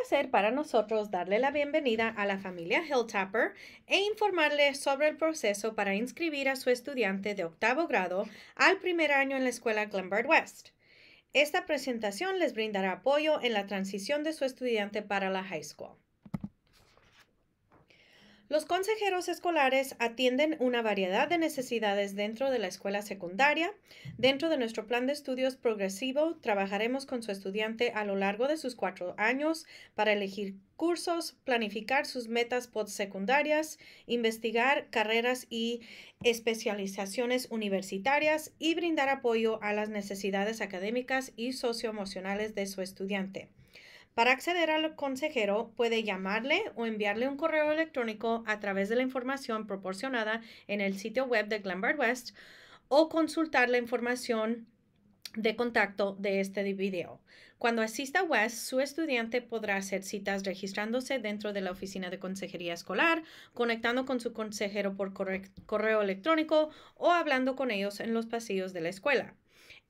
placer para nosotros darle la bienvenida a la familia Hilltapper e informarle sobre el proceso para inscribir a su estudiante de octavo grado al primer año en la escuela Glenbard West. Esta presentación les brindará apoyo en la transición de su estudiante para la high school. Los consejeros escolares atienden una variedad de necesidades dentro de la escuela secundaria. Dentro de nuestro plan de estudios progresivo, trabajaremos con su estudiante a lo largo de sus cuatro años para elegir cursos, planificar sus metas postsecundarias, investigar carreras y especializaciones universitarias y brindar apoyo a las necesidades académicas y socioemocionales de su estudiante. Para acceder al consejero, puede llamarle o enviarle un correo electrónico a través de la información proporcionada en el sitio web de Glenbard West o consultar la información de contacto de este video. Cuando asista a West, su estudiante podrá hacer citas registrándose dentro de la oficina de consejería escolar, conectando con su consejero por correo electrónico o hablando con ellos en los pasillos de la escuela.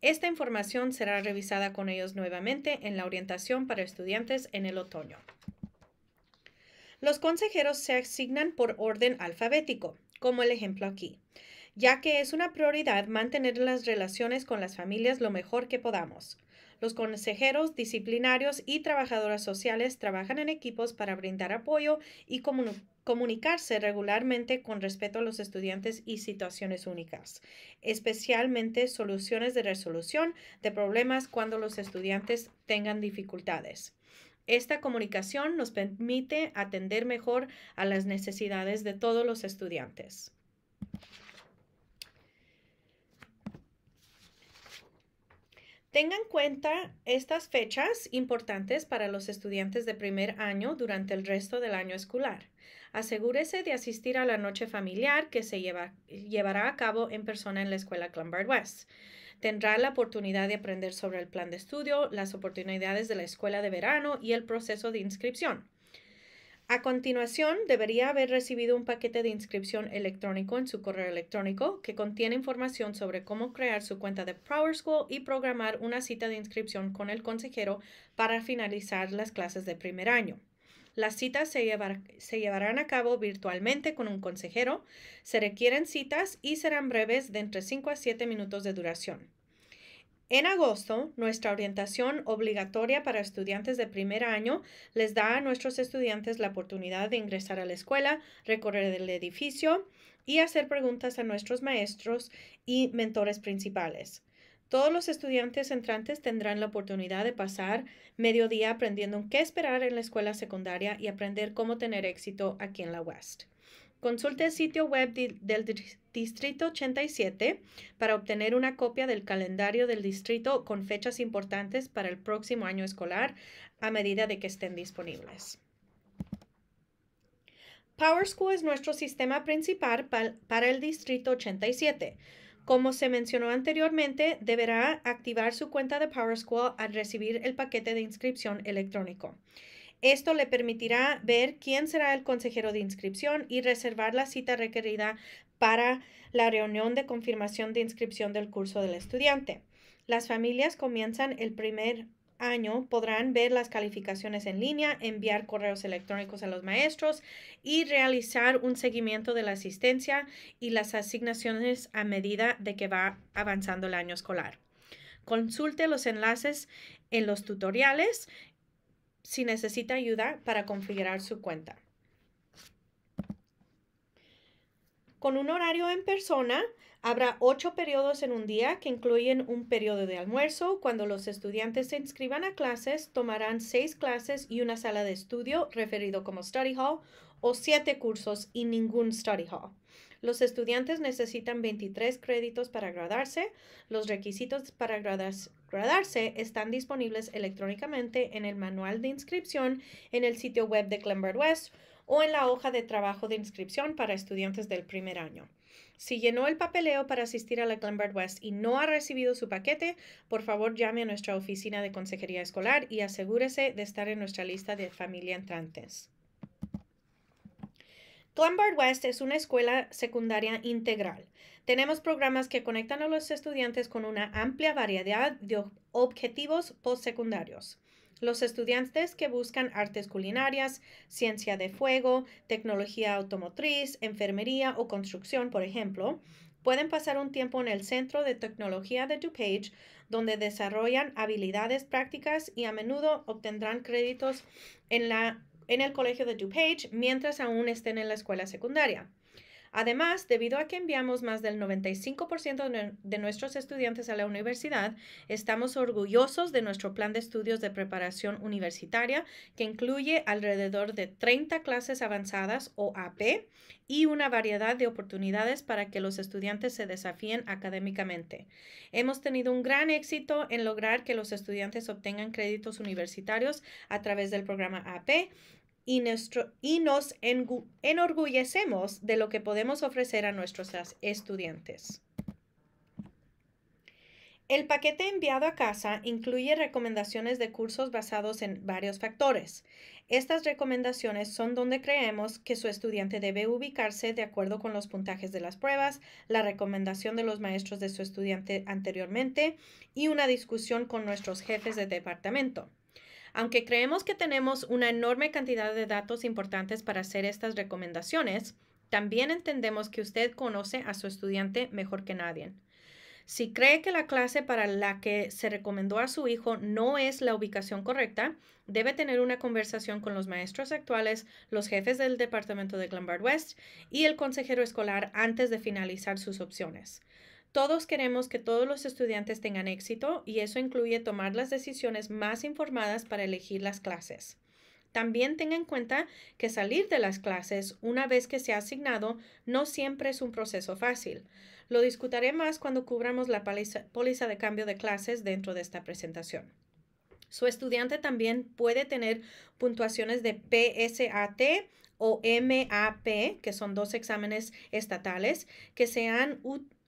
Esta información será revisada con ellos nuevamente en la orientación para estudiantes en el otoño. Los consejeros se asignan por orden alfabético, como el ejemplo aquí, ya que es una prioridad mantener las relaciones con las familias lo mejor que podamos. Los consejeros disciplinarios y trabajadoras sociales trabajan en equipos para brindar apoyo y comunicarse regularmente con respeto a los estudiantes y situaciones únicas, especialmente soluciones de resolución de problemas cuando los estudiantes tengan dificultades. Esta comunicación nos permite atender mejor a las necesidades de todos los estudiantes. Tengan en cuenta estas fechas importantes para los estudiantes de primer año durante el resto del año escolar. Asegúrese de asistir a la noche familiar que se llevará a cabo en persona en la escuela Clombard West. Tendrá la oportunidad de aprender sobre el plan de estudio, las oportunidades de la escuela de verano y el proceso de inscripción. A continuación, debería haber recibido un paquete de inscripción electrónico en su correo electrónico que contiene información sobre cómo crear su cuenta de Power School y programar una cita de inscripción con el consejero para finalizar las clases de primer año. Las citas se, se, llevarán a cabo virtualmente con un consejero. Se requieren citas y serán breves de entre 5 a 7 minutos de duración. En agosto, nuestra orientación obligatoria para estudiantes de primer año les da a nuestros estudiantes la oportunidad de ingresar a la escuela, recorrer el edificio y hacer preguntas a nuestros maestros y mentores principales. Todos los estudiantes entrantes tendrán la oportunidad de pasar medio día aprendiendo qué esperar en la escuela secundaria y aprender cómo tener éxito aquí en la West. Consulte el sitio web del Distrito 87 para obtener una copia del calendario del distrito con fechas importantes para el próximo año escolar a medida de que estén disponibles. Power School es nuestro sistema principal para el Distrito 87. Como se mencionó anteriormente, deberá activar su cuenta de Power School al recibir el paquete de inscripción electrónico. Esto le permitirá ver quién será el consejero de inscripción y reservar la cita requerida para la reunión de confirmación de inscripción del curso del estudiante. Las familias comienzan el primer año podrán ver las calificaciones en línea, enviar correos electrónicos a los maestros y realizar un seguimiento de la asistencia y las asignaciones a medida de que va avanzando el año escolar. Consulte los enlaces en los tutoriales si necesita ayuda para configurar su cuenta. Con un horario en persona, habrá ocho periodos en un día que incluyen un periodo de almuerzo. Cuando los estudiantes se inscriban a clases, tomarán seis clases y una sala de estudio referido como study hall o siete cursos y ningún study hall. Los estudiantes necesitan 23 créditos para graduarse. Los requisitos para graduarse están disponibles electrónicamente en el manual de inscripción en el sitio web de Glenbard West o en la hoja de trabajo de inscripción para estudiantes del primer año. Si llenó el papeleo para asistir a la Glenbard West y no ha recibido su paquete, por favor llame a nuestra oficina de consejería escolar y asegúrese de estar en nuestra lista de familia entrantes. Glenbard West es una escuela secundaria integral. Tenemos programas que conectan a los estudiantes con una amplia variedad de objetivos postsecundarios. Los estudiantes que buscan artes culinarias, ciencia de fuego, tecnología automotriz, enfermería o construcción, por ejemplo, pueden pasar un tiempo en el Centro de Tecnología de DuPage, donde desarrollan habilidades prácticas y a menudo obtendrán créditos en, la, en el Colegio de DuPage mientras aún estén en la escuela secundaria. Además, debido a que enviamos más del 95% de nuestros estudiantes a la universidad, estamos orgullosos de nuestro plan de estudios de preparación universitaria, que incluye alrededor de 30 clases avanzadas o AP y una variedad de oportunidades para que los estudiantes se desafíen académicamente. Hemos tenido un gran éxito en lograr que los estudiantes obtengan créditos universitarios a través del programa AP y, nos enorgullecemos de lo que podemos ofrecer a nuestros estudiantes. El paquete enviado a casa incluye recomendaciones de cursos basados en varios factores. Estas recomendaciones son donde creemos que su estudiante debe ubicarse de acuerdo con los puntajes de las pruebas, la recomendación de los maestros de su estudiante anteriormente y una discusión con nuestros jefes de departamento. Aunque creemos que tenemos una enorme cantidad de datos importantes para hacer estas recomendaciones, también entendemos que usted conoce a su estudiante mejor que nadie. Si cree que la clase para la que se recomendó a su hijo no es la ubicación correcta, debe tener una conversación con los maestros actuales, los jefes del departamento de Glenbard West y el consejero escolar antes de finalizar sus opciones. Todos queremos que todos los estudiantes tengan éxito y eso incluye tomar las decisiones más informadas para elegir las clases. También tenga en cuenta que salir de las clases una vez que se ha asignado no siempre es un proceso fácil. Lo discutiré más cuando cubramos la póliza de cambio de clases dentro de esta presentación. Su estudiante también puede tener puntuaciones de PSAT o MAP, que son dos exámenes estatales, que se han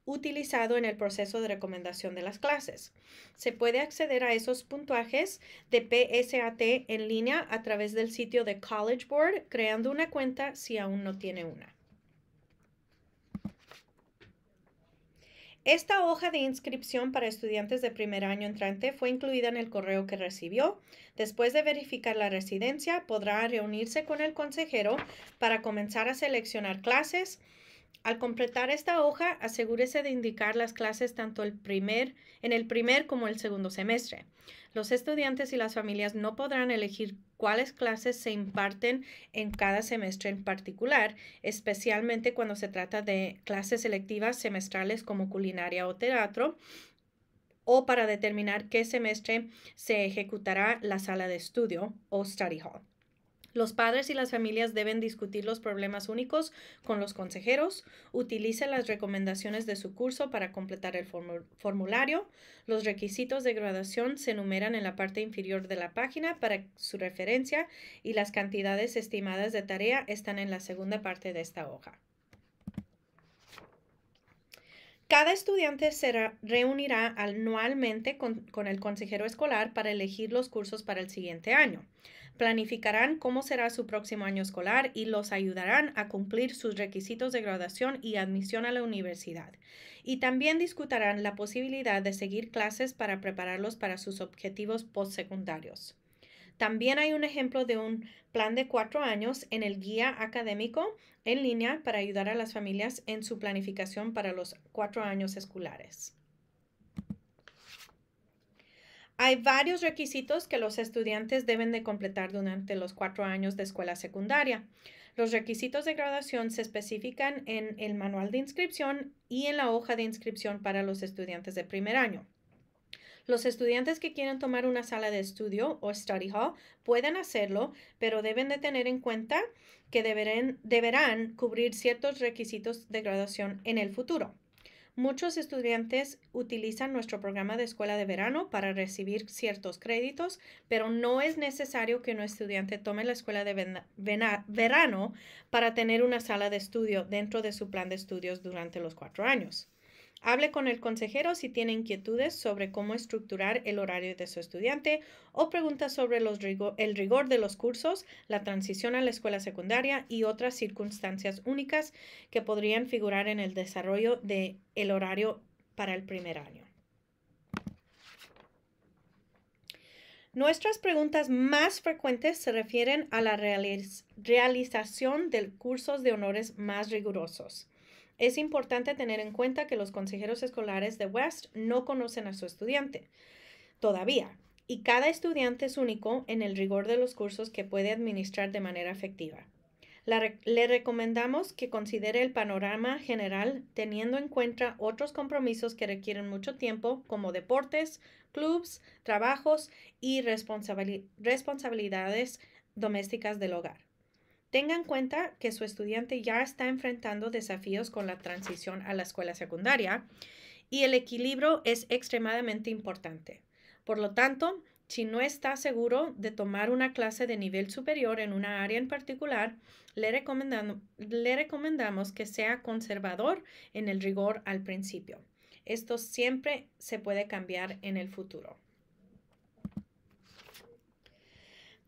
utilizado en el proceso de recomendación de las clases. Se puede acceder a esos puntuajes de PSAT en línea a través del sitio de College Board, creando una cuenta si aún no tiene una. Esta hoja de inscripción para estudiantes de primer año entrante fue incluida en el correo que recibió. Después de verificar la residencia, podrá reunirse con el consejero para comenzar a seleccionar clases, al completar esta hoja, asegúrese de indicar las clases tanto el primer, en el primer como el segundo semestre. Los estudiantes y las familias no podrán elegir cuáles clases se imparten en cada semestre en particular, especialmente cuando se trata de clases selectivas semestrales como culinaria o teatro, o para determinar qué semestre se ejecutará la sala de estudio o study hall. Los padres y las familias deben discutir los problemas únicos con los consejeros. Utilice las recomendaciones de su curso para completar el formulario. Los requisitos de graduación se enumeran en la parte inferior de la página para su referencia y las cantidades estimadas de tarea están en la segunda parte de esta hoja. Cada estudiante se reunirá anualmente con, con el consejero escolar para elegir los cursos para el siguiente año planificarán cómo será su próximo año escolar y los ayudarán a cumplir sus requisitos de graduación y admisión a la universidad. Y también discutirán la posibilidad de seguir clases para prepararlos para sus objetivos postsecundarios. También hay un ejemplo de un plan de cuatro años en el guía académico en línea para ayudar a las familias en su planificación para los cuatro años escolares. Hay varios requisitos que los estudiantes deben de completar durante los cuatro años de escuela secundaria. Los requisitos de graduación se especifican en el manual de inscripción y en la hoja de inscripción para los estudiantes de primer año. Los estudiantes que quieren tomar una sala de estudio o study hall pueden hacerlo, pero deben de tener en cuenta que deberán cubrir ciertos requisitos de graduación en el futuro. Muchos estudiantes utilizan nuestro programa de escuela de verano para recibir ciertos créditos, pero no es necesario que un estudiante tome la escuela de verano para tener una sala de estudio dentro de su plan de estudios durante los cuatro años. Hable con el consejero si tiene inquietudes sobre cómo estructurar el horario de su estudiante o preguntas sobre el rigor de los cursos, la transición a la escuela secundaria y otras circunstancias únicas que podrían figurar en el desarrollo del el horario para el primer año. Nuestras preguntas más frecuentes se refieren a la realización de cursos de honores más rigurosos. Es importante tener en cuenta que los consejeros escolares de West no conocen a su estudiante todavía y cada estudiante es único en el rigor de los cursos que puede administrar de manera efectiva. le recomendamos que considere el panorama general teniendo en cuenta otros compromisos que requieren mucho tiempo como deportes, clubs, trabajos y responsabilidades domésticas del hogar. Tenga en cuenta que su estudiante ya está enfrentando desafíos con la transición a la escuela secundaria y el equilibrio es extremadamente importante. Por lo tanto, si no está seguro de tomar una clase de nivel superior en una área en particular, le, le recomendamos que sea conservador en el rigor al principio. Esto siempre se puede cambiar en el futuro.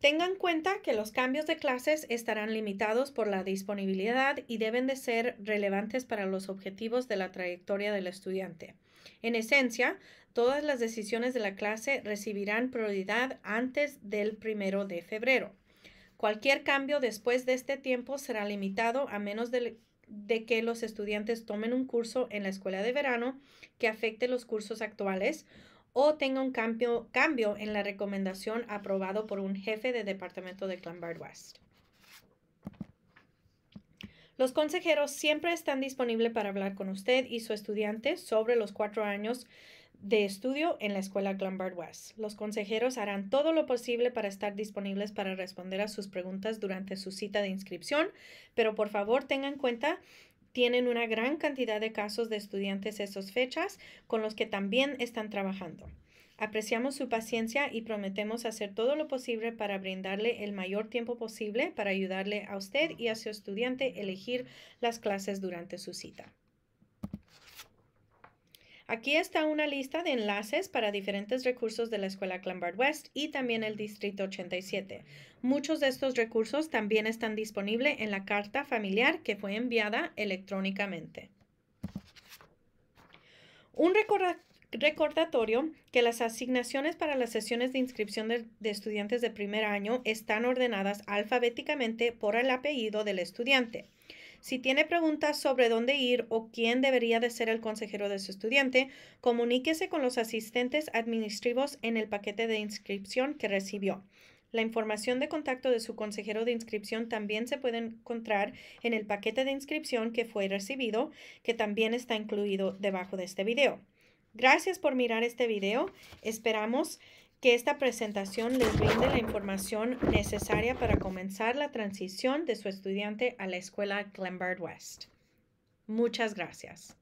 Tenga en cuenta que los cambios de clases estarán limitados por la disponibilidad y deben de ser relevantes para los objetivos de la trayectoria del estudiante. En esencia, todas las decisiones de la clase recibirán prioridad antes del primero de febrero. Cualquier cambio después de este tiempo será limitado a menos de, de que los estudiantes tomen un curso en la escuela de verano que afecte los cursos actuales o tenga un cambio, en la recomendación aprobado por un jefe de departamento de Clambar West. Los consejeros siempre están disponibles para hablar con usted y su estudiante sobre los cuatro años de estudio en la escuela Glenbard West. Los consejeros harán todo lo posible para estar disponibles para responder a sus preguntas durante su cita de inscripción, pero por favor tengan en cuenta tienen una gran cantidad de casos de estudiantes esas fechas con los que también están trabajando. Apreciamos su paciencia y prometemos hacer todo lo posible para brindarle el mayor tiempo posible para ayudarle a usted y a su estudiante elegir las clases durante su cita. Aquí está una lista de enlaces para diferentes recursos de la Escuela Clambard West y también el Distrito 87. Muchos de estos recursos también están disponibles en la carta familiar que fue enviada electrónicamente. Un recordatorio que las asignaciones para las sesiones de inscripción de, estudiantes de primer año están ordenadas alfabéticamente por el apellido del estudiante. Si tiene preguntas sobre dónde ir o quién debería de ser el consejero de su estudiante, comuníquese con los asistentes administrativos en el paquete de inscripción que recibió. La información de contacto de su consejero de inscripción también se puede encontrar en el paquete de inscripción que fue recibido, que también está incluido debajo de este video. Gracias por mirar este video. Esperamos que esta presentación les brinde la información necesaria para comenzar la transición de su estudiante a la escuela Glenbard West. Muchas gracias.